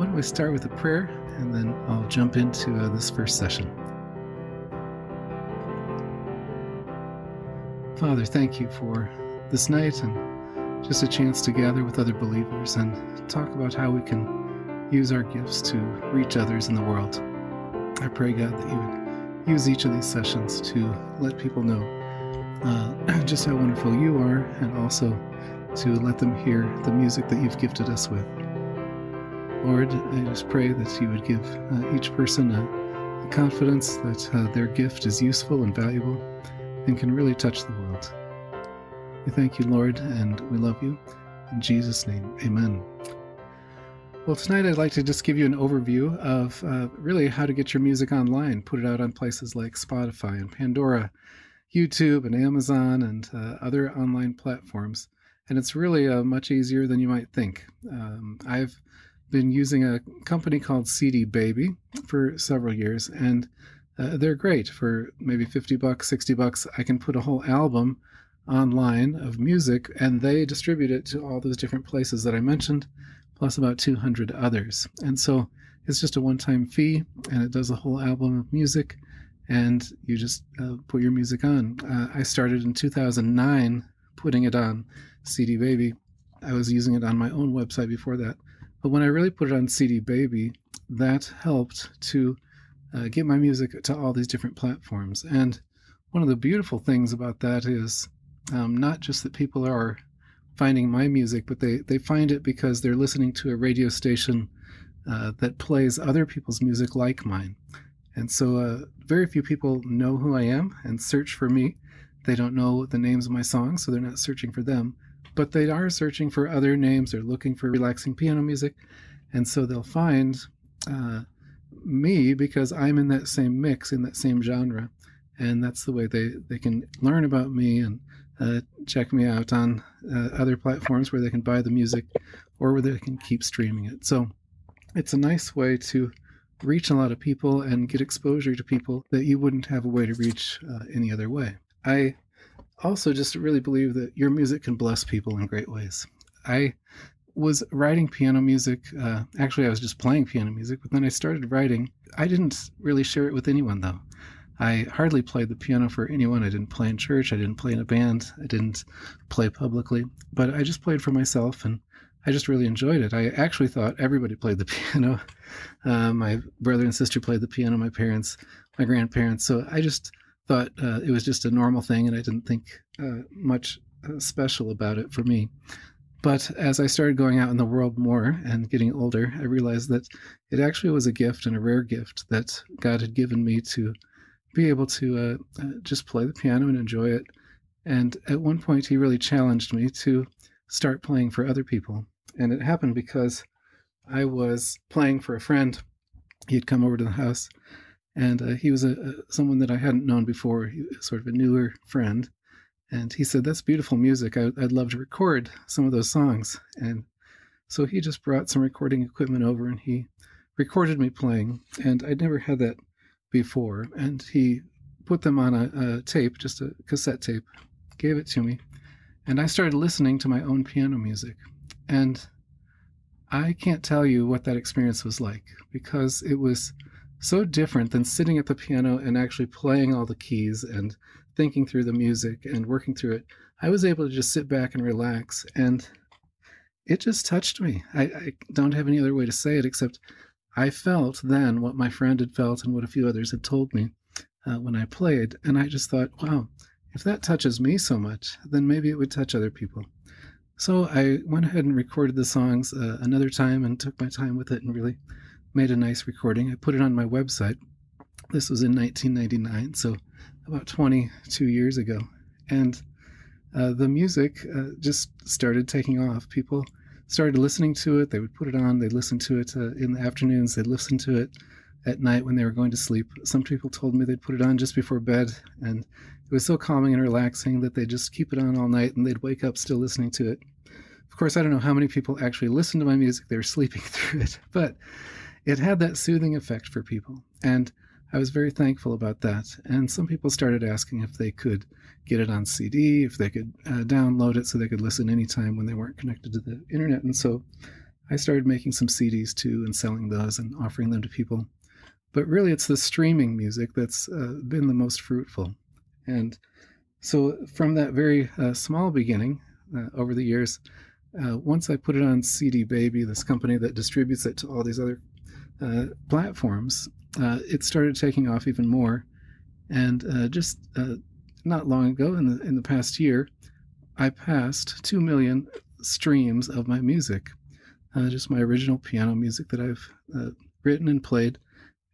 why don't we start with a prayer and then I'll jump into uh, this first session. Father, thank you for this night and just a chance to gather with other believers and talk about how we can use our gifts to reach others in the world. I pray, God, that you would use each of these sessions to let people know uh, just how wonderful you are and also to let them hear the music that you've gifted us with. Lord, I just pray that you would give uh, each person a, confidence that uh, their gift is useful and valuable and can really touch the world. We thank you, Lord, and we love you. In Jesus' name, amen. Well, tonight I'd like to just give you an overview of uh, really how to get your music online, put it out on places like Spotify and Pandora, YouTube and Amazon, and uh, other online platforms. And it's really uh, much easier than you might think. Um, I've been using a company called CD Baby for several years, and uh, they're great for maybe 50 bucks, 60 bucks. I can put a whole album online of music, and they distribute it to all those different places that I mentioned, plus about 200 others. And so it's just a one time fee, and it does a whole album of music, and you just uh, put your music on. Uh, I started in 2009 putting it on CD Baby. I was using it on my own website before that. But when I really put it on CD Baby, that helped to uh, get my music to all these different platforms. And one of the beautiful things about that is um, not just that people are finding my music, but they, they find it because they're listening to a radio station uh, that plays other people's music like mine. And so, uh, very few people know who I am and search for me. They don't know the names of my songs, so they're not searching for them but they are searching for other names. They're looking for relaxing piano music, and so they'll find uh, me because I'm in that same mix, in that same genre, and that's the way they they can learn about me and uh, check me out on uh, other platforms where they can buy the music or where they can keep streaming it. So it's a nice way to reach a lot of people and get exposure to people that you wouldn't have a way to reach uh, any other way. I also just really believe that your music can bless people in great ways. I was writing piano music. Uh, actually, I was just playing piano music, but then I started writing. I didn't really share it with anyone, though. I hardly played the piano for anyone. I didn't play in church. I didn't play in a band. I didn't play publicly, but I just played for myself and I just really enjoyed it. I actually thought everybody played the piano. Uh, my brother and sister played the piano, my parents, my grandparents. So I just thought uh, it was just a normal thing, and I didn't think uh, much uh, special about it for me. But as I started going out in the world more and getting older, I realized that it actually was a gift and a rare gift that God had given me to be able to uh, uh, just play the piano and enjoy it. And at one point, He really challenged me to start playing for other people. And it happened because I was playing for a friend. He had come over to the house and uh, he was a, a, someone that I hadn't known before, he sort of a newer friend. And he said, "That's beautiful music. I, would love to record some of those songs." And so he just brought some recording equipment over, and he recorded me playing. And I'd never had that before. And he put them on a, a tape, just a cassette tape, gave it to me, and I started listening to my own piano music. And I can't tell you what that experience was like because it was so different than sitting at the piano and actually playing all the keys and thinking through the music and working through it. I was able to just sit back and relax, and it just touched me. I, I don't have any other way to say it except I felt then what my friend had felt and what a few others had told me uh, when I played. And I just thought, wow, if that touches me so much, then maybe it would touch other people. So I went ahead and recorded the songs uh, another time and took my time with it and really made a nice recording. I put it on my website. This was in 1999, so about 22 years ago. And uh, the music uh, just started taking off. People started listening to it. They would put it on. They'd listen to it uh, in the afternoons. They'd listen to it at night when they were going to sleep. Some people told me they'd put it on just before bed, and it was so calming and relaxing that they'd just keep it on all night and they'd wake up still listening to it. Of course, I don't know how many people actually listen to my music. They were sleeping through it, but it had that soothing effect for people. And I was very thankful about that. And some people started asking if they could get it on CD, if they could uh, download it so they could listen anytime when they weren't connected to the internet. And so I started making some CDs too and selling those and offering them to people. But really, it's the streaming music that's uh, been the most fruitful. And so, from that very uh, small beginning uh, over the years, uh, once I put it on CD Baby, this company that distributes it to all these other uh, platforms, uh, it started taking off even more. And just not long ago, in the in the past year, I passed two million streams of my music, just my original piano music that I've written and played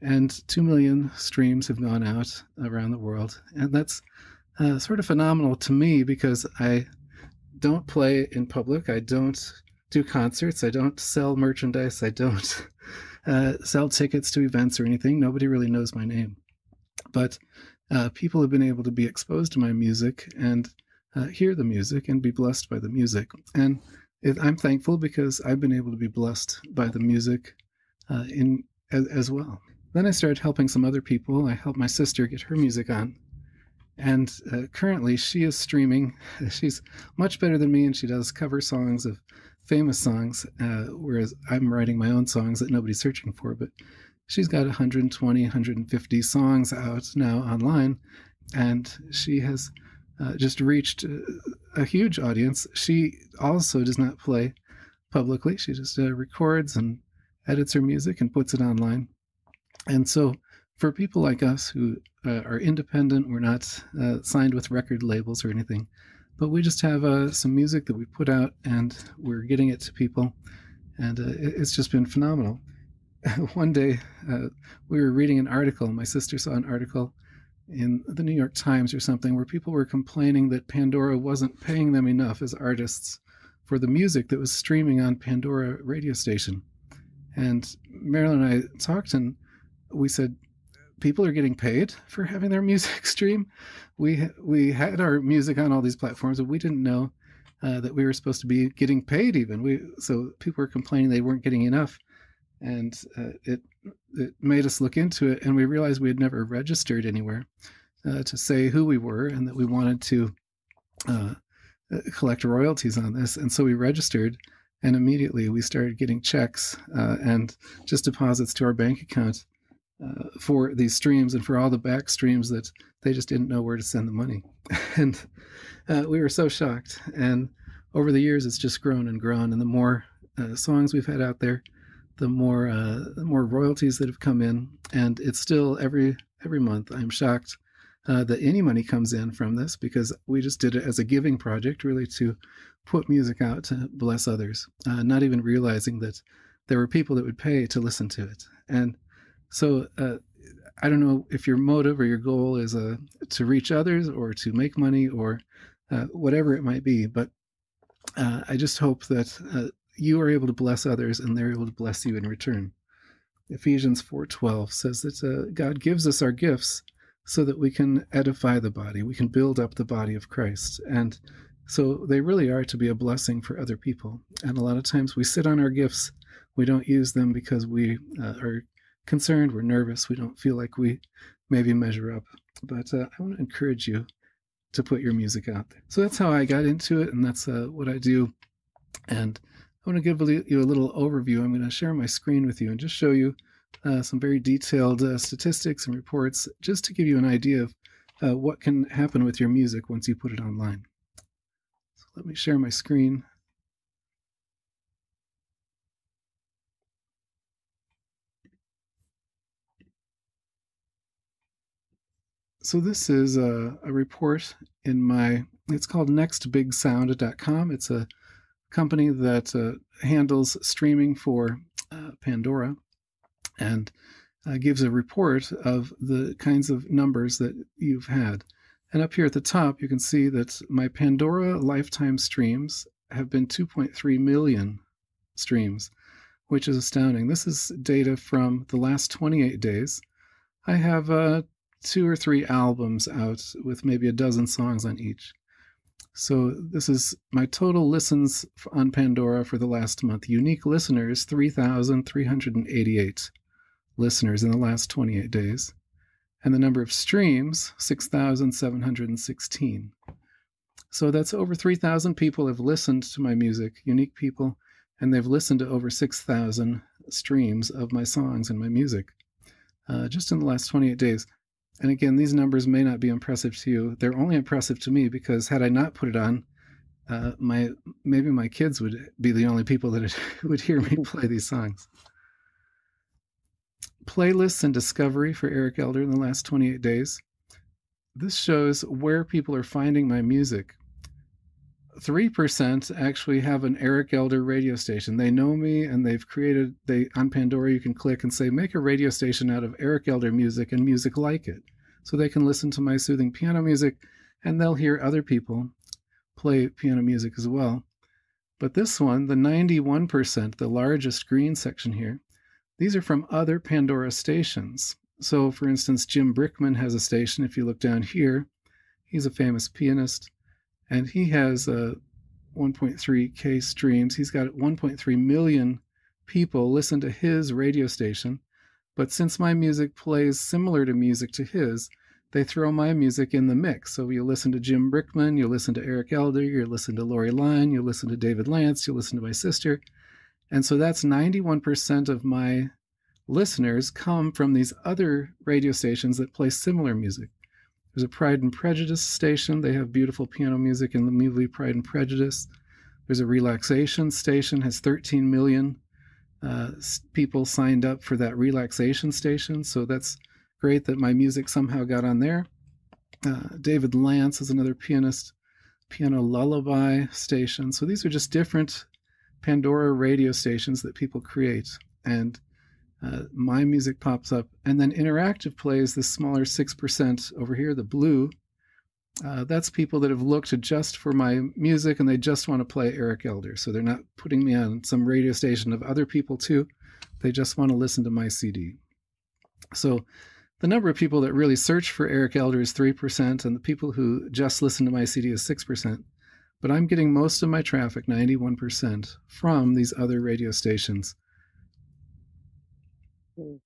and 2 million streams have gone out around the world. And that's uh, sort of phenomenal to me because I don't play in public. I don't do concerts. I don't sell merchandise. I don't uh, sell tickets to events or anything. Nobody really knows my name. But uh, people have been able to be exposed to my music and uh, hear the music and be blessed by the music. And it, I'm thankful because I've been able to be blessed by the music uh, in as, as well. Then I started helping some other people. I helped my sister get her music on. And uh, currently, she is streaming. She's much better than me, and she does cover songs of famous songs, uh, whereas I'm writing my own songs that nobody's searching for. But she's got 120, 150 songs out now online, and she has uh, just reached uh, a huge audience. She also does not play publicly, she just uh, records and edits her music and puts it online. And so, for people like us who uh, are independent, we're not uh, signed with record labels or anything, but we just have uh, some music that we put out and we're getting it to people. And uh, it's just been phenomenal. One day, uh, we were reading an article, my sister saw an article in the New York Times or something where people were complaining that Pandora wasn't paying them enough as artists for the music that was streaming on Pandora radio station. And Marilyn and I talked, and we said people are getting paid for having their music stream. We we had our music on all these platforms, but we didn't know uh, that we were supposed to be getting paid. Even we so people were complaining they weren't getting enough, and uh, it it made us look into it, and we realized we had never registered anywhere uh, to say who we were and that we wanted to uh, uh, collect royalties on this, and so we registered. And immediately we started getting checks uh, and just deposits to our bank account uh, for these streams and for all the back streams that they just didn't know where to send the money. and uh, we were so shocked. And over the years, it's just grown and grown. And the more uh, songs we've had out there, the more uh, the more royalties that have come in. And it's still every every month. I'm shocked uh, that any money comes in from this because we just did it as a giving project, really to put music out to bless others, uh, not even realizing that there were people that would pay to listen to it. And so uh, I don't know if your motive or your goal is uh, to reach others or to make money or uh, whatever it might be, but uh, I just hope that uh, you are able to bless others and they're able to bless you in return. Ephesians 4:12 says that uh, God gives us our gifts so that we can edify the body, we can build up the body of Christ, and so they really are to be a blessing for other people. And a lot of times we sit on our gifts, we don't use them because we uh, are concerned, we're nervous, we don't feel like we maybe measure up. But uh, I want to encourage you to put your music out there. So that's how I got into it, and that's uh, what I do. And I want to give you a little overview. I'm going to share my screen with you and just show you uh, some very detailed uh, statistics and reports just to give you an idea of uh, what can happen with your music once you put it online. So let me share my screen. So this is a, a, report in my, it's called nextbigsound.com. It's a company that uh, handles streaming for uh, Pandora and uh, gives a report of the kinds of numbers that you've had. And up here at the top, you can see that my Pandora lifetime streams have been 2.3 million streams, which is astounding. This is data from the last 28 days. I have uh, two or three albums out with maybe a dozen songs on each. So this is my total listens on Pandora for the last month. Unique listeners 3,388 listeners in the last 28 days. And the number of streams 6,716. So that's over 3,000 people have listened to my music, unique people, and they've listened to over 6,000 streams of my songs and my music uh, just in the last 28 days. And again, these numbers may not be impressive to you. They're only impressive to me because had I not put it on, uh, my maybe my kids would be the only people that would hear me play these songs. Playlists and discovery for Eric Elder in the last 28 days. This shows where people are finding my music. 3% actually have an Eric Elder radio station. They know me and they've created they on Pandora you can click and say make a radio station out of Eric Elder music and music like it. So they can listen to my soothing piano music and they'll hear other people play piano music as well. But this one, the 91%, the largest green section here, these are from other Pandora stations. So for instance, Jim Brickman has a station if you look down here. He's a famous pianist and he has uh, 1.3k streams. He's got 1.3 million people listen to his radio station. But since my music plays similar to music to his, they throw my music in the mix. So you listen to Jim Brickman, you listen to Eric Elder, you listen to Lori Line, you listen to David Lanz, you listen to my sister. And so that's 91% of my listeners come from these other radio stations that play similar music. There's a Pride and Prejudice station. They have beautiful piano music in the movie Pride and Prejudice. There's a relaxation station, has 13 million uh, people signed up for that relaxation station. So that's great that my music somehow got on there. Uh, David Lanz is another pianist, piano lullaby station. So these are just different Pandora radio stations that people create. And uh, my music pops up, and then interactive plays the smaller 6% over here, the blue. Uh, that's people that have looked just for my music and they just want to play Eric Elder. So they're not putting me on some radio station of other people too. They just want to listen to my CD. So the number of people that really search for Eric Elder is 3%, and the people who just listen to my CD is 6%. But I'm getting most of my traffic, 91%, from these other radio stations. Hmm.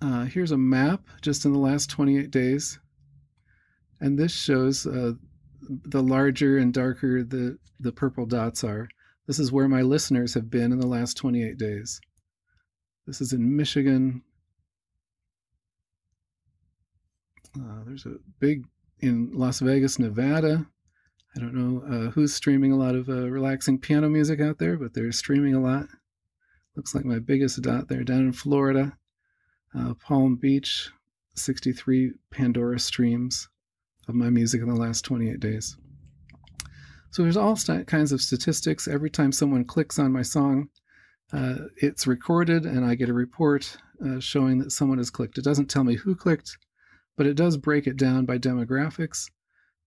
Uh, here's a map just in the last 28 days. And this shows uh, the larger and darker the, the purple dots are. This is where my listeners have been in the last 28 days. This is in Michigan. Uh, there's a big in Las Vegas, Nevada. I don't know uh, who's streaming a lot of uh, relaxing piano music out there, but they're streaming a lot. Looks like my biggest dot there down in Florida. Uh, Palm Beach, 63 Pandora streams of my music in the last 28 days. So there's all st- kinds of statistics. Every time someone clicks on my song, uh, it's recorded and I get a report uh, showing that someone has clicked. It doesn't tell me who clicked, but it does break it down by demographics.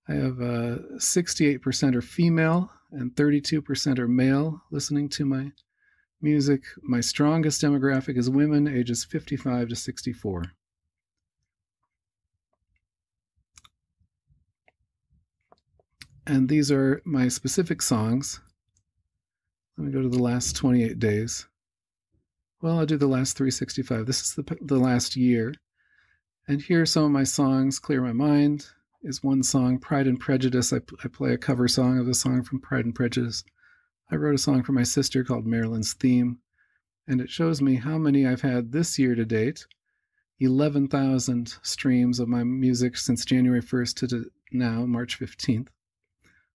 I have 68% uh, are female and 32% are male listening to my music. My strongest demographic is women ages 55 to 64. And these are my specific songs. Let me go to the last 28 days. Well, I'll do the last 365. This is the, the last year. And here are some of my songs Clear My Mind is one song. Pride and Prejudice, I, I play a cover song of a song from Pride and Prejudice. I wrote a song for my sister called Marilyn's Theme, and it shows me how many I've had this year to date 11,000 streams of my music since January 1st to now, March 15th.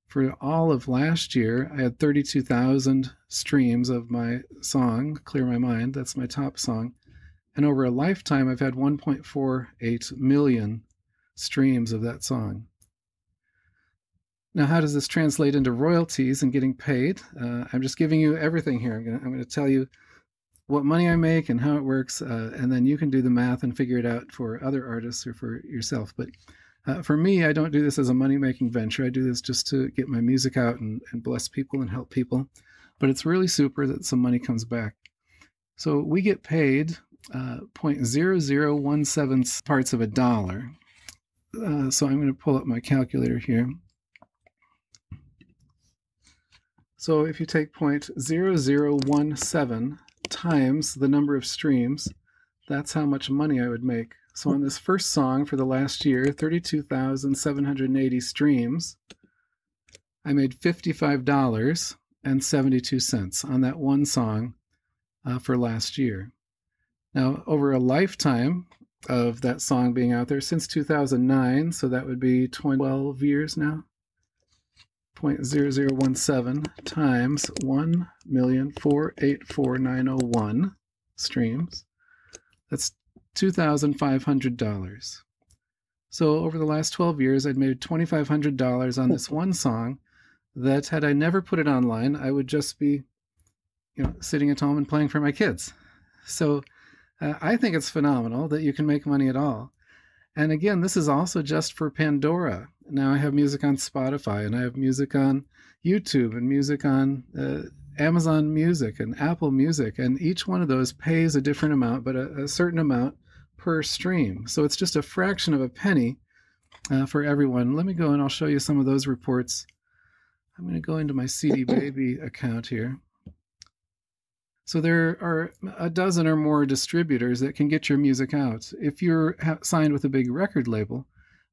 For all of last year, I had 32,000 streams of my song, Clear My Mind. That's my top song. And over a lifetime, I've had 1.48 million streams of that song. Now, how does this translate into royalties and getting paid? Uh, I'm just giving you everything here. I'm going to tell you what money I make and how it works, uh, and then you can do the math and figure it out for other artists or for yourself. But uh, for me, I don't do this as a money making venture. I do this just to get my music out and, and bless people and help people. But it's really super that some money comes back. So we get paid uh, 0.0017 parts of a dollar. Uh, so I'm going to pull up my calculator here. So if you take 0.0017 times the number of streams, that's how much money I would make. So on this first song for the last year, 32,780 streams, I made $55 and 72 cents on that one song uh, for last year. Now, over a lifetime of that song being out there since 2009, so that would be 12 years now, 0.0017 times 1,484,901 streams. That's $2,500. So over the last 12 years, I'd made $2,500 on this one song that had I never put it online, I would just be, you know, sitting at home and playing for my kids. So uh, I think it's phenomenal that you can make money at all. And again, this is also just for Pandora. Now I have music on Spotify and I have music on YouTube and music on uh, Amazon Music and Apple Music. And each one of those pays a different amount, but a, a certain amount per stream. So it's just a fraction of a penny uh, for everyone. Let me go and I'll show you some of those reports. I'm going to go into my CD Baby account here. So there are a dozen or more distributors that can get your music out. If you're signed with a big record label,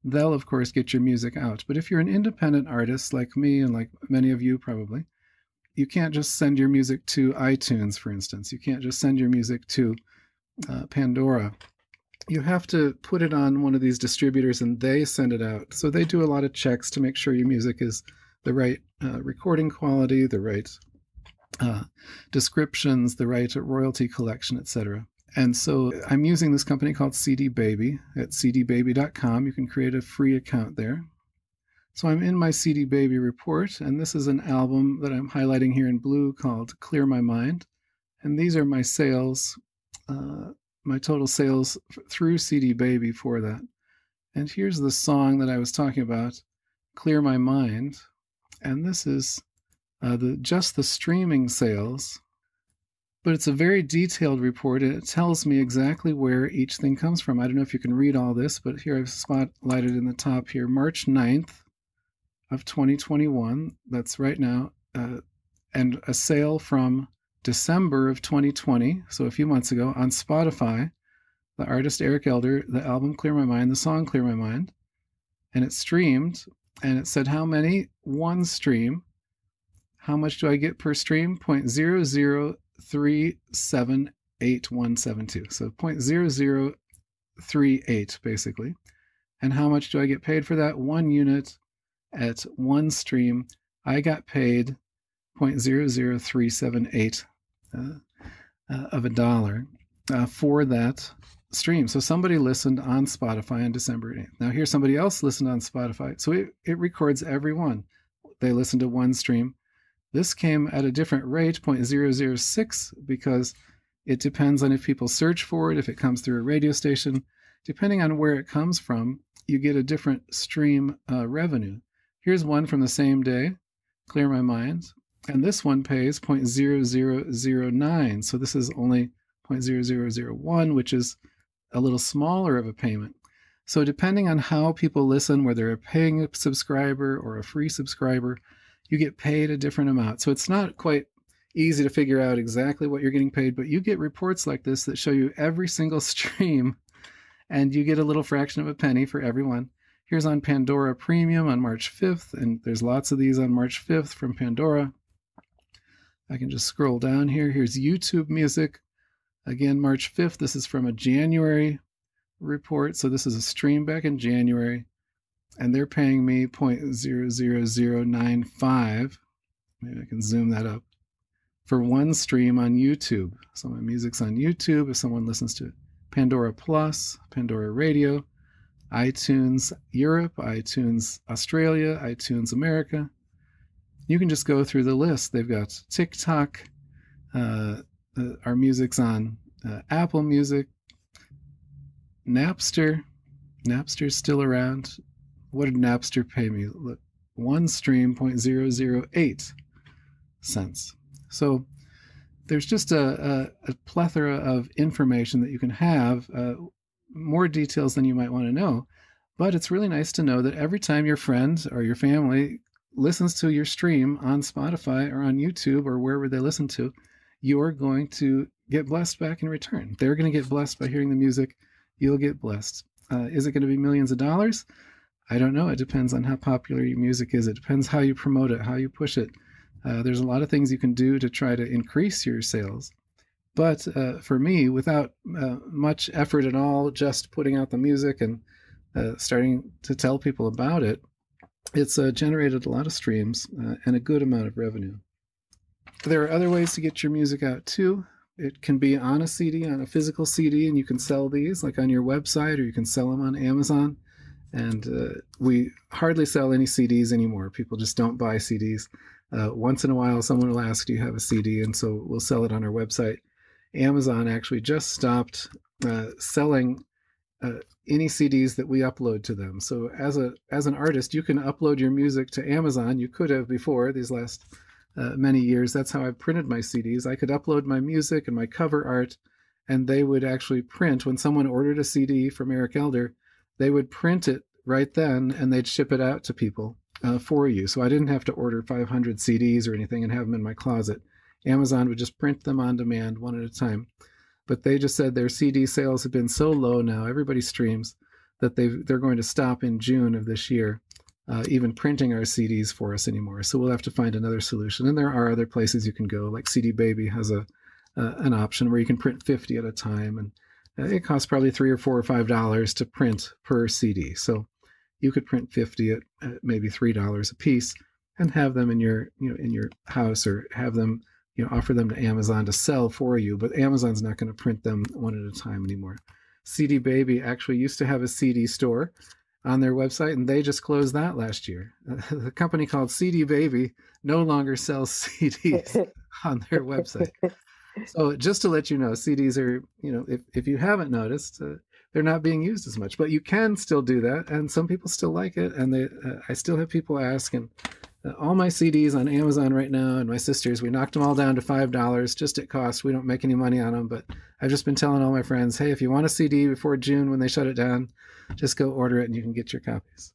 they'll of course get your music out. But if you're an independent artist like me and like many of you probably, you can't just send your music to iTunes, for instance. You can't just send your music to uh, Pandora you have to put it on one of these distributors and they send it out. So they do a lot of checks to make sure your music is the right uh, recording quality, the right uh, descriptions, the right royalty collection, etc. And so I'm using this company called CD Baby at cdbaby.com. You can create a free account there. So I'm in my CD Baby report, and this is an album that I'm highlighting here in blue called Clear My Mind. And these are my sales uh, my total sales through CD Baby for that. And here's the song that I was talking about, Clear My Mind. And this is uh, the just the streaming sales. But it's a very detailed report and it tells me exactly where each thing comes from. I don't know if you can read all this, but here I've spotlighted in the top here March 9th of 2021. That's right now. Uh, and a sale from December of 2020, so a few months ago, on Spotify, the artist Eric Elder, the album Clear My Mind, the song Clear My Mind, and it streamed and it said how many? One stream. How much do I get per stream? 0.003787172. So 0.0038 basically. And how much do I get paid for that? One unit at one stream. I got paid 0.00378 uh, uh, of a dollar uh, for that stream. So somebody listened on Spotify on December 8th. Now here's somebody else listened on Spotify. So it, it records every one. They listened to one stream. This came at a different rate, 0.006, because it depends on if people search for it, if it comes through a radio station. Depending on where it comes from, you get a different stream uh, revenue. Here's one from the same day, Clear My Mind. And this one pays 0.0009. So this is only 0.0001, which is a little smaller of a payment. So depending on how people listen, whether a paying subscriber or a free subscriber, you get paid a different amount. So it's not quite easy to figure out exactly what you're getting paid, but you get reports like this that show you every single stream and you get a little fraction of a penny for everyone. Here's on Pandora Premium on March 5th, and there's lots of these on March 5th from Pandora. I can just scroll down here. Here's YouTube music. Again, March 5th. This is from a January report. So this is a stream back in January. And they're paying me 0.00095. Maybe I can zoom that up. For one stream on YouTube. So my music's on YouTube if someone listens to it. Pandora Plus, Pandora Radio, iTunes Europe, iTunes Australia, iTunes America you can just go through the list. They've got TikTok, uh, uh, our music's on uh, Apple Music, Napster. Napster's still around. What did Napster pay me? Look, one stream 0.008 cents. So there's just a, a, a, plethora of information that you can have, uh, more details than you might want to know. But it's really nice to know that every time your friend or your family listens to your stream on Spotify or on YouTube or wherever they listen to, you're going to get blessed back in return. They're going to get blessed by hearing the music. You'll get blessed. Uh, is it going to be millions of dollars? I don't know. It depends on how popular your music is. It depends how you promote it, how you push it. Uh, there's a lot of things you can do to try to increase your sales. But uh, for me, without uh, much effort at all, just putting out the music and uh, starting to tell people about it, it's uh, generated a lot of streams uh, and a good amount of revenue. There are other ways to get your music out too. It can be on a CD, on a physical CD, and you can sell these like on your website or you can sell them on Amazon. And uh, we hardly sell any CDs anymore. People just don't buy CDs. Uh, once in a while, someone will ask, Do you have a CD? And so we'll sell it on our website. Amazon actually just stopped uh, selling uh, any CDs that we upload to them. So as a as an artist, you can upload your music to Amazon. You could have before these last uh, many years. That's how I printed my CDs. I could upload my music and my cover art, and they would actually print when someone ordered a CD from Eric Elder. They would print it right then, and they'd ship it out to people uh, for you. So I didn't have to order 500 CDs or anything and have them in my closet. Amazon would just print them on demand one at a time. But they just said their CD sales have been so low now, everybody streams, that they they're going to stop in June of this year, uh, even printing our CDs for us anymore. So we'll have to find another solution. And there are other places you can go, like CD Baby has a uh, an option where you can print 50 at a time, and it costs probably three or four or five dollars to print per CD. So you could print 50 at, at maybe three dollars a piece and have them in your you know in your house or have them you know offer them to Amazon to sell for you, but Amazon's not going to print them one at a time anymore. CD Baby actually used to have a CD store on their website, and they just closed that last year. the company called CD Baby no longer sells CDs on their website. So just to let you know, CDs are you know if if you haven't noticed. Uh, they're not being used as much, but you can still do that, and some people still like it. And they, uh, I still have people ask, and all my CDs on Amazon right now, and my sisters, we knocked them all down to five dollars just at cost. We don't make any money on them, but I've just been telling all my friends, hey, if you want a CD before June when they shut it down, just go order it and you can get your copies.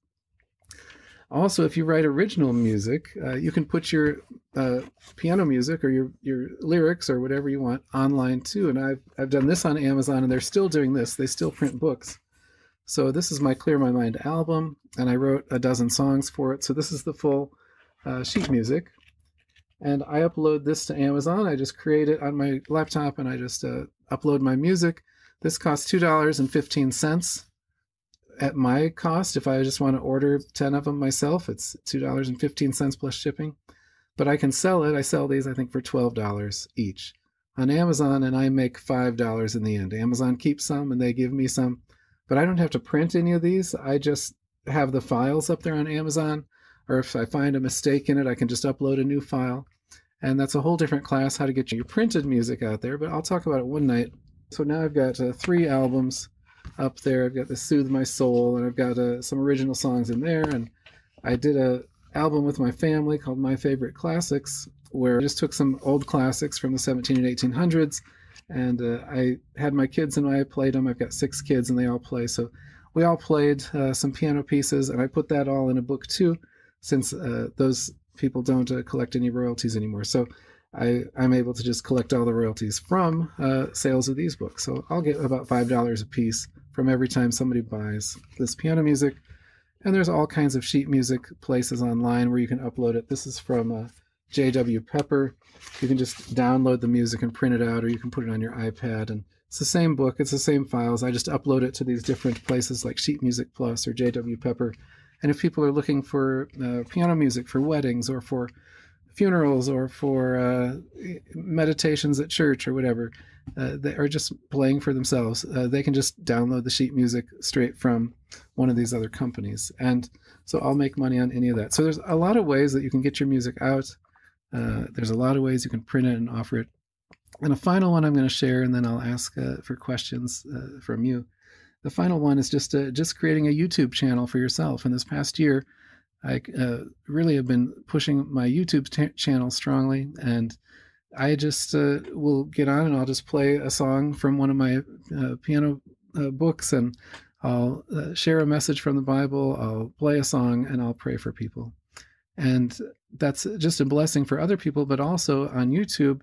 Also, if you write original music, uh, you can put your uh, piano music or your your lyrics or whatever you want online too. And I've I've done this on Amazon, and they're still doing this. They still print books. So this is my Clear My Mind album, and I wrote a dozen songs for it. So this is the full uh, sheet music. And I upload this to Amazon. I just create it on my laptop and I just uh, upload my music. This costs $2.15 at my cost. If I just want to order 10 of them myself, it's $2.15 plus shipping. But I can sell it. I sell these, I think, for $12 each on Amazon, and I make $5 in the end. Amazon keeps some and they give me some, but I don't have to print any of these. I just have the files up there on Amazon or if I find a mistake in it, I can just upload a new file. And that's a whole different class, how to get your printed music out there, but I'll talk about it one night. So now I've got uh, three albums up there. I've got the Soothe My Soul, and I've got uh, some original songs in there. And I did a album with my family called My Favorite Classics, where I just took some old classics from the 17 and 1800s. And uh, I had my kids and I played them. I've got six kids, and they all play. So we all played uh, some piano pieces, and I put that all in a book too since uh, those people don't uh, collect any royalties anymore. So I, I'm able to just collect all the royalties from uh, sales of these books. So I'll get about $5 a piece from every time somebody buys this piano music. And there's all kinds of sheet music places online where you can upload it. This is from uh, J.W. Pepper. You can just download the music and print it out, or you can put it on your iPad. And it's the same book, it's the same files. I just upload it to these different places like Sheet Music Plus or J.W. Pepper and if people are looking for uh, piano music for weddings or for funerals or for uh, meditations at church or whatever, uh, they are just playing for themselves. Uh, they can just download the sheet music straight from one of these other companies. And so I'll make money on any of that. So there's a lot of ways that you can get your music out. Uh, there's a lot of ways you can print it and offer it. And a final one I'm going to share, and then I'll ask uh, for questions from you the final one is just uh, just creating a YouTube channel for yourself. And this past year, I uh, really have been pushing my YouTube t- channel strongly, and I just uh, will get on and I'll just play a song from one of my uh, piano uh, books, and I'll uh, share a message from the Bible. I'll play a song, and I'll pray for people, and that's just a blessing for other people, but also on YouTube.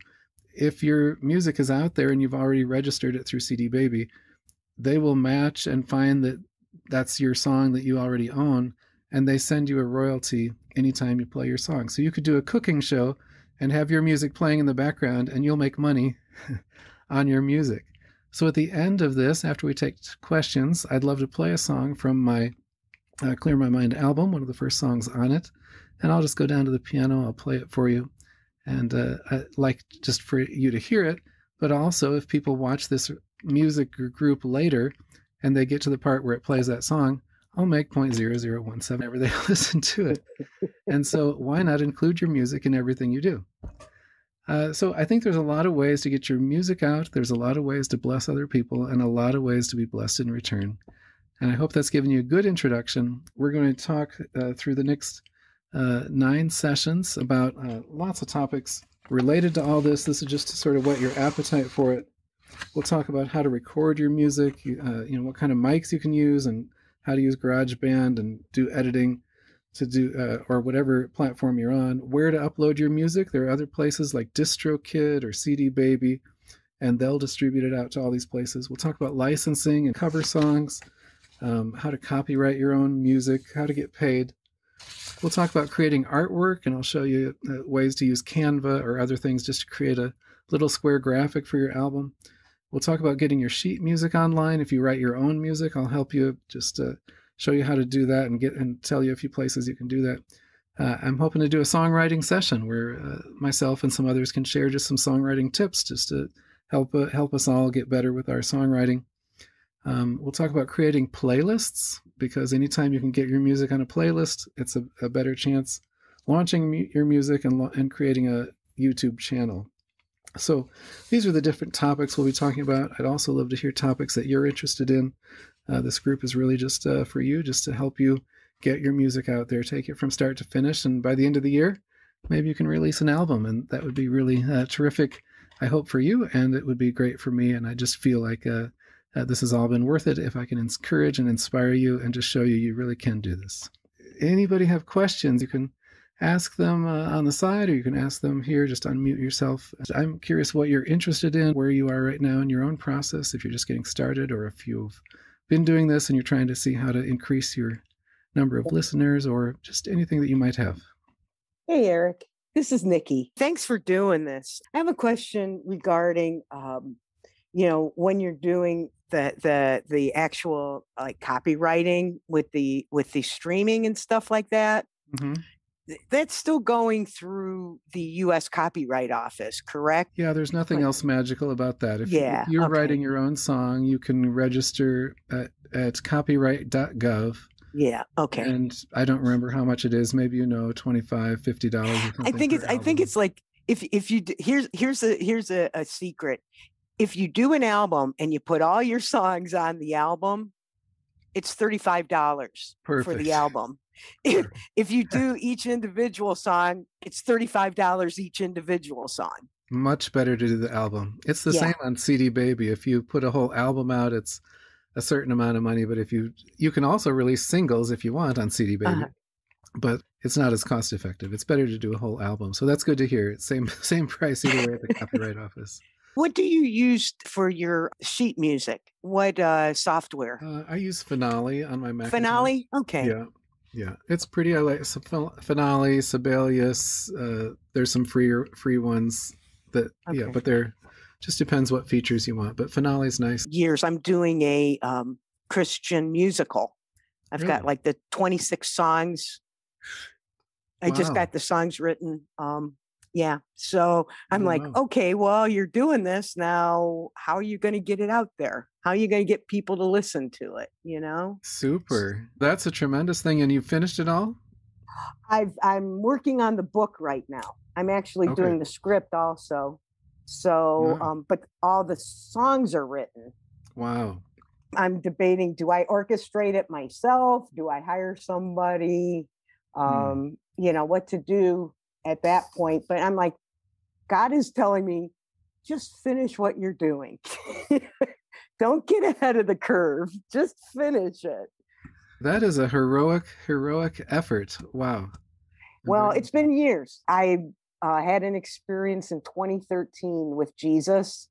If your music is out there and you've already registered it through CD Baby, they will match and find that that's your song that you already own and they send you a royalty anytime you play your song so you could do a cooking show and have your music playing in the background, and you'll make money on your music. So at the end of this, after we take questions, I'd love to play a song from my uh, Clear My Mind album, one of the first songs on it. And I'll just go down to the piano, I'll play it for you. And uh, I'd like just for you to hear it. But also, if people watch this music group later and they get to the part where it plays that song, I'll make 0.0017 whenever they listen to it. and so, why not include your music in everything you do? Uh, so, I think there's a lot of ways to get your music out. There's a lot of ways to bless other people, and a lot of ways to be blessed in return. And I hope that's given you a good introduction. We're going to talk uh, through the next uh, nine sessions about uh, lots of topics related to all this. This is just sort of whet your appetite for it. We'll talk about how to record your music, uh, you know, what kind of mics you can use, and how to use GarageBand and do editing to do, uh, or whatever platform you're on. Where to upload your music. There are other places like DistroKid or CD Baby, and they'll distribute it out to all these places. We'll talk about licensing and cover songs, um, how to copyright your own music, how to get paid. We'll talk about creating artwork, and I'll show you uh, ways to use Canva or other things just to create a little square graphic for your album. We'll talk about getting your sheet music online. If you write your own music, I'll help you just uh, show you how to do that and get and tell you a few places you can do that. Uh, I'm hoping to do a songwriting session where uh, myself and some others can share just some songwriting tips just to help uh, help us all get better with our songwriting. Um, we'll talk about creating playlists because anytime you can get your music on a playlist, it's a, a better chance launching mu- your music and, and creating a YouTube channel. So these are the different topics we'll be talking about. I'd also love to hear topics that you're interested in. Uh, this group is really just uh, for you, just to help you get your music out there, take it from start to finish. And by the end of the year, maybe you can release an album, and that would be really uh, terrific. I hope for you, and it would be great for me. And I just feel like uh, uh, this has all been worth it if I can encourage and inspire you and just show you you really can do this. Anybody have questions? You can ask them uh, on the side or you can ask them here. Just unmute yourself. I'm curious what you're interested in, where you are right now in your own process, if you're just getting started or if you've been doing this and you're trying to see how to increase your number of listeners or just anything that you might have. Hey, Eric. This is Nikki. Thanks for doing this. I have a question regarding, um, you know, when you're doing the the the actual like copyrighting with the with the streaming and stuff like that. Mm-hmm. That's still going through the U.S. Copyright Office, correct? Yeah, there's nothing else magical about that. If, yeah, you're okay. writing your own song, you can register at, at copyright.gov. Yeah. Okay. And I don't remember how much it is. Maybe you know, twenty five, fifty dollars. I think it's. Album. I think it's like if if you here's here's a here's a, a secret if you do an album and you put all your songs on the album, it's $35 for the album. If, if you do each individual song, it's $35 each individual song. Much better to do the album. It's the yeah. same on CD Baby. If you put a whole album out, it's a certain amount of money, but if you you can also release singles if you want on CD Baby. Uh-huh. But it's not as cost effective. It's better to do a whole album. So that's good to hear. Same same price either way at the copyright office. What do you use for your sheet music? What uh, software? Uh, I use Finale on my Mac. Finale? Okay. Yeah. Yeah, it's pretty. I like Finale, Sibelius. Uh, there's some free free ones that okay. yeah, but they're just depends what features you want. But Finale's nice. Years I'm doing a um, Christian musical. I've really? got like the 26 songs. I wow. just got the songs written. Um, yeah. So I'm like, know. okay, well, you're doing this now. How are you going to get it out there? How are you going to get people to listen to it? You know? Super. That's a tremendous thing. And you finished it all? I've I'm working on the book right now. I'm actually okay. doing the script also. So, um, but all the songs are written. Wow. I'm debating: do I orchestrate it myself? Do I hire somebody? Hmm. Um, hmm. You know what to do at that point. But I'm like, God is telling me, just finish what you're doing. Don't get ahead of the curve. Just finish it. That is a heroic, heroic effort. Wow. Well, it's been years. I uh, had an experience in 2013 with Jesus.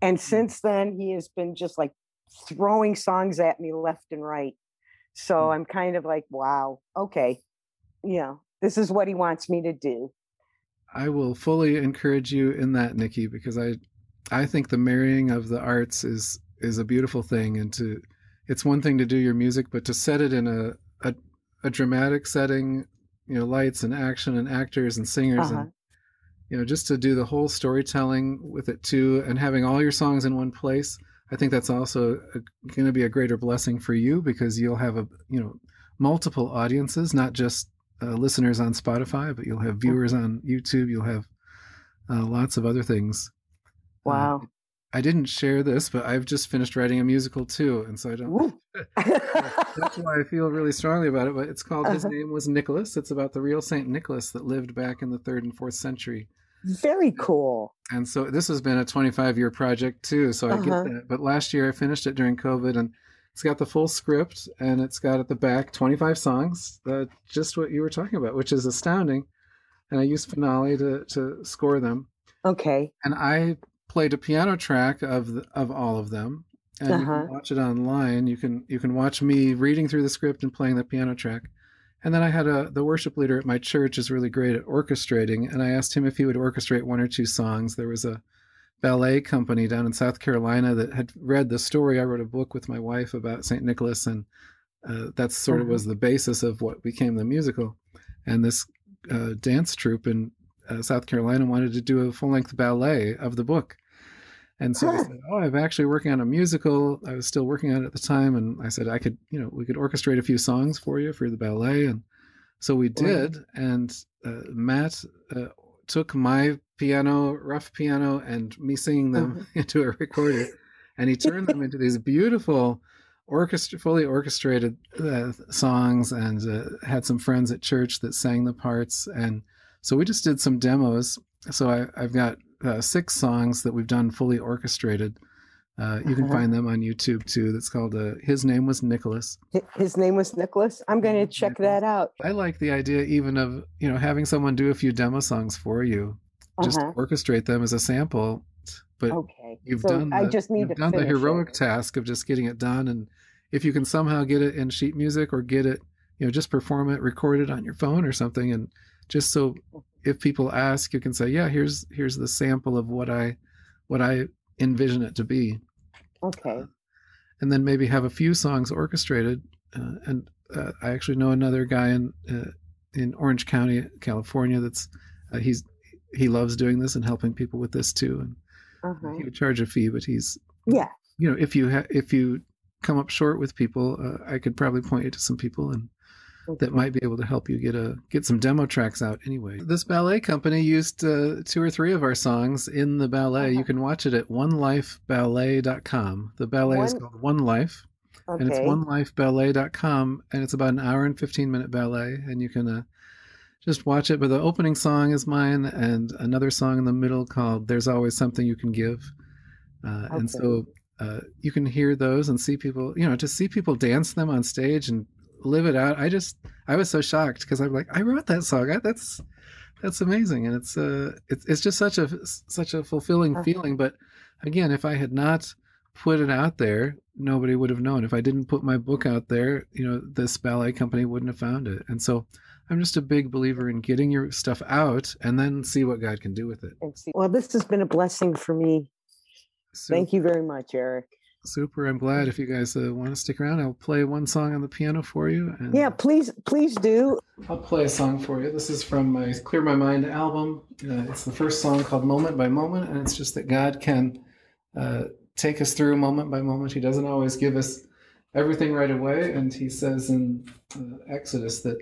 And hmm. since then, he has been just like throwing songs at me left and right. So mm. I'm kind of like, wow, okay, you know, this is what he wants me to do. I will fully encourage you in that, Nikki, because I I think the marrying of the arts is is a beautiful thing, and to it's one thing to do your music, but to set it in a a, a dramatic setting, you know, lights and action and actors and singers Uh-huh. and you know just to do the whole storytelling with it too, and having all your songs in one place. I think that's also going to be a greater blessing for you because you'll have a you know multiple audiences, not just uh, listeners on Spotify, but you'll have viewers on YouTube. You'll have uh, lots of other things. Uh, Wow. I didn't share this, but I've just finished writing a musical too, and so I don't. That's why I feel really strongly about it. But it's called His Uh-huh. Name Was Nicholas. It's about the real Saint Nicholas that lived back in the third and fourth century. Very cool. And so this has been a 25 year project too. So I Uh-huh. get that. But last year I finished it during COVID and it's got the full script and it's got at the back 25 songs, uh, just what you were talking about, which is astounding. And I used Finale to, to score them. Okay. And I played a piano track of the, of all of them. And you Uh-huh. can watch it online. You can you can watch me reading through the script and playing the piano track. And then I had a the worship leader at my church is really great at orchestrating, and I asked him if he would orchestrate one or two songs. There was a ballet company down in South Carolina that had read the story. I wrote a book with my wife about Saint Nicholas, and uh, that sort of was the basis of what became the musical. And this uh, dance troupe in uh, South Carolina wanted to do a full length ballet of the book. And so I said, "Oh, I'm actually working on a musical. I was still working on it at the time, and I said I could, you know, we could orchestrate a few songs for you for the ballet." And so we did. And uh, Matt uh, took my piano, rough piano, and me singing them Uh-huh. into a recorder, and he turned them into these beautiful, orchestra, fully orchestrated uh, songs, and uh, had some friends at church that sang the parts, and so we just did some demos. So I, I've got uh, six songs that we've done fully orchestrated. Uh, you can Uh-huh. find them on YouTube too. That's called uh, "His Name Was Nicholas." His name was Nicholas. I'm going to Mhm, check that out. I like the idea even of you know having someone do a few demo songs for you, just Uh-huh. orchestrate them as a sample. But Okay. you've so done the, I just need you've to done the heroic it. task of just getting it done, and if you can somehow get it in sheet music or get it, you know, just perform it, record it on your phone or something, and just so if people ask, you can say, yeah, here's here's the sample of what I what I envision it to be Okay. and then maybe have a few songs orchestrated. Uh, and uh, I actually know another guy in uh, in Orange County, California. That's uh, he's he loves doing this and helping people with this too. And Uh-huh. he would charge a fee, but he's Yeah. you know if you ha- if you come up short with people, uh, I could probably point you to some people and that might be able to help you get a get some demo tracks out anyway. This ballet company used uh, two or three of our songs in the ballet. You Uh-huh. can watch it at onelifeballet.com. The ballet is called One Life and it's Okay. onelifeballet.com and it's about an hour and 15 minute ballet and you can uh, just watch it but the opening song is mine and another song in the middle called there's always something you can give uh, and so uh, you can hear those and see people you know to see people dance them on stage and live it out. I just i was so shocked because i'm like i wrote that song. I, that's that's amazing. And it's uh it's, it's just such a such a fulfilling Uh-huh. feeling. But again if i had not put it out there nobody would have known. If i didn't put my book out there you know this ballet company wouldn't have found it. And so i'm just a big believer in getting your stuff out and then see what god can do with it. Well, this has been a blessing for me. so, Thank you very much, Eric. Super i'm glad if you guys uh, want to stick around i'll play one song on the piano for you and Yeah, please, please do. I'll play a song for you. This is from my Clear My Mind album. Uh, it's the first song called Moment by Moment, and it's just that God can uh, take us through moment by moment. He doesn't always give us everything right away, and He says in uh, Exodus that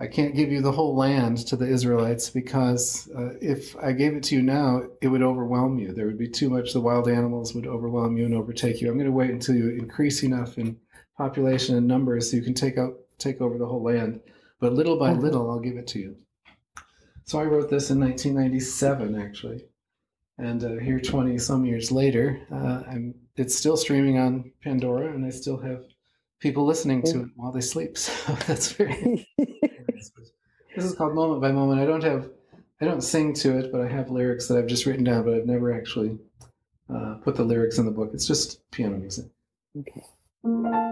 I can't give you the whole land to the Israelites because uh, if I gave it to you now, it would overwhelm you. There would be too much. The wild animals would overwhelm you and overtake you. I'm going to wait until you increase enough in population and numbers so you can take out take over the whole land but little by Mhm. little I'll give it to you. So I wrote this in 1997, actually, and uh, here 20 some years later, uh, I'm it's still streaming on Pandora, and I still have people listening to it while they sleep. So that's very. this is called Moment by Moment. I don't have, I don't sing to it, but I have lyrics that I've just written down, but I've never actually uh, put the lyrics in the book. It's just piano music. okay.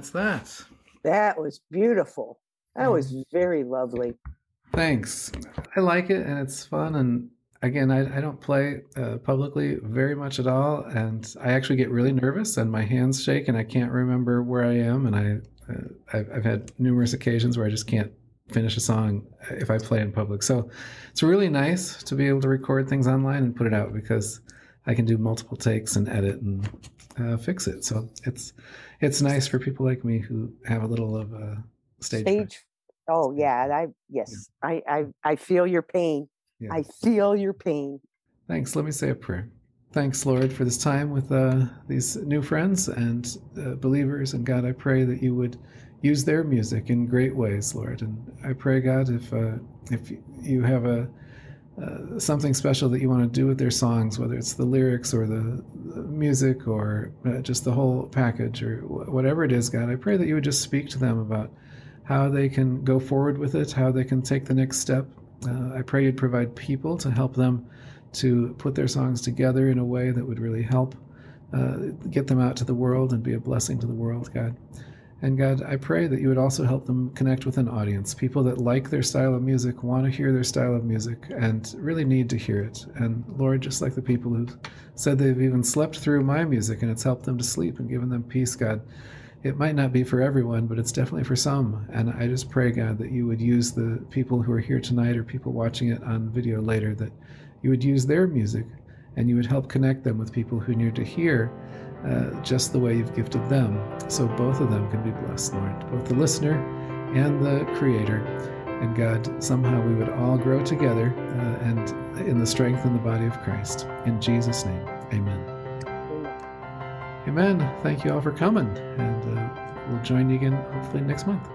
That's that. That was beautiful. That was Mm-hmm. very lovely. Thanks. I like it and it's fun. And again, I, I don't play uh, publicly very much at all. And I actually get really nervous and my hands shake and I can't remember where I am. And I, uh, I've, I've had numerous occasions where I just can't finish a song if I play in public. So it's really nice to be able to record things online and put it out because I can do multiple takes and edit and uh, fix it. So it's it's nice for people like me who have a little of a stage. fright. Stage. Oh yeah, I yes, I I I feel your pain. Yeah. I feel your pain. Thanks. Let me say a prayer. Thanks, Lord, for this time with uh, these new friends and uh, believers. And God, I pray that you would use their music in great ways, Lord. And I pray, God, if uh, if you have a uh, something special that you want to do with their songs, whether it's the lyrics or the, music or uh, just the whole package or wh- whatever it is, God, I pray that you would just speak to them about how they can go forward with it, how they can take the next step. Uh, I pray you'd provide people to help them to put their songs together in a way that would really help uh, get them out to the world and be a blessing to the world, God. And God, I pray that you would also help them connect with an audience, people that like their style of music, want to hear their style of music, and really need to hear it. And Lord, just like the people who said they've even slept through my music and it's helped them to sleep and given them peace, God, it might not be for everyone, but it's definitely for some. And I just pray, God, that you would use the people who are here tonight or people watching it on video later, that you would use their music and you would help connect them with people who need to hear uh, just the way you've gifted them. So both of them can be blessed, Lord, both the listener and the Creator. And God, somehow we would all grow together uh, and in the strength and the body of Christ. In Jesus' name, amen. Amen. Thank you all for coming. And uh, we'll join you again hopefully next month.